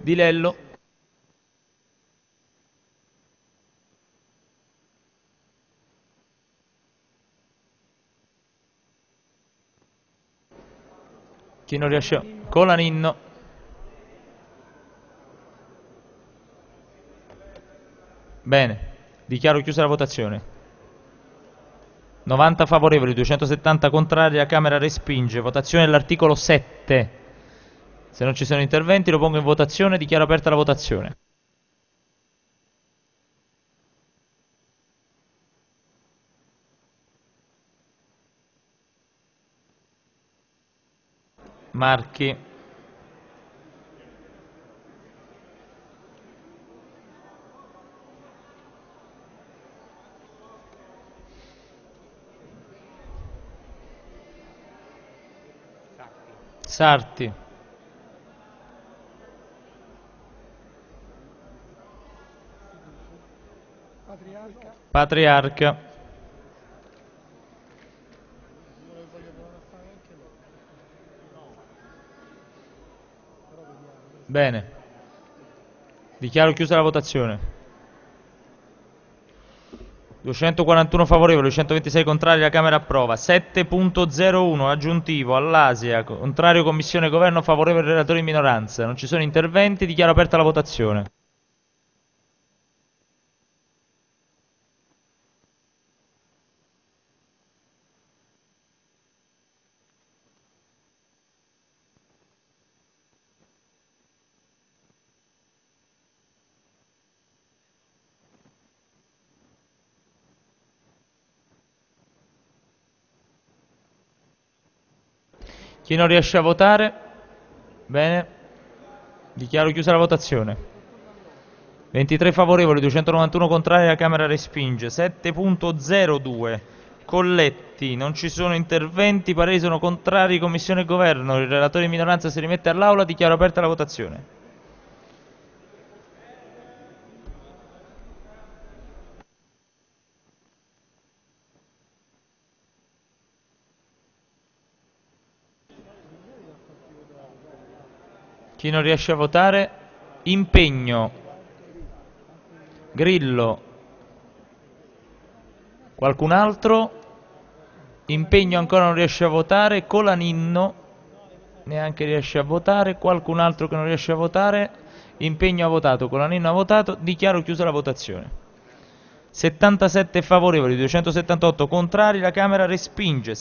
Di Lello. Chi non riesce... Colaninno. Bene, dichiaro chiusa la votazione. 90 favorevoli, 270 contrari, la Camera respinge. Votazione dell'articolo 7. Se non ci sono interventi lo pongo in votazione, dichiaro aperta la votazione. Marchi. Sarti. Patriarca, Patriarca. Bene. Dichiaro chiusa la votazione. 241 favorevoli, 126 contrari, la Camera approva. 7.01 aggiuntivo all'Asia, contrario Commissione Governo, favorevole relatori in minoranza. Non ci sono interventi, dichiaro aperta la votazione. Chi non riesce a votare? Bene. Dichiaro chiusa la votazione. 23 favorevoli, 291 contrari, la Camera respinge. 7.02. Colletti, non ci sono interventi, pareri sono contrari, Commissione e Governo. Il relatore di minoranza si rimette all'Aula, dichiaro aperta la votazione. Chi non riesce a votare? Impegno. Grillo. Qualcun altro? Impegno ancora non riesce a votare. Colaninno. Neanche riesce a votare. Qualcun altro che non riesce a votare? Impegno ha votato. Colaninno ha votato. Dichiaro chiusa la votazione. 77 favorevoli, 278 contrari. La Camera respinge.